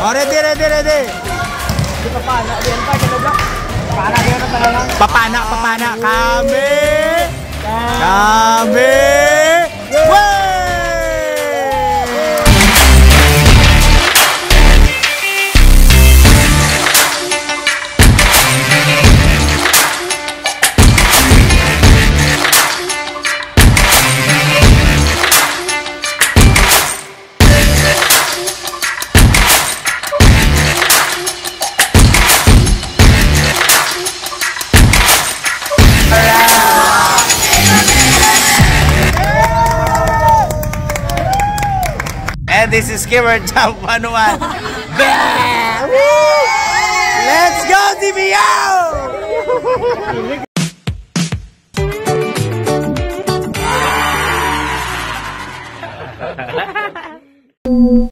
Oh, ready, ready, ready. Papana, diyan pa, kinabak. Papana, diyan na talaga. Papana, papana. Kami! Kami! This is Skimert Jump 101. Bah! Woo! Let's go, DBO!